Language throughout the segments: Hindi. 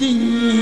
Tình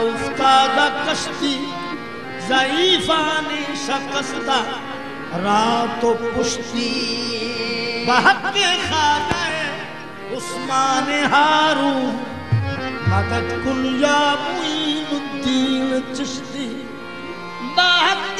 बाला उफ्तादा कश्ती ज़ईफानी शकस्ता, रात पुश्ती बहक के खाने उस्मान हारू मदद कुल या मुईनुद्दीन चिश्ती। बहके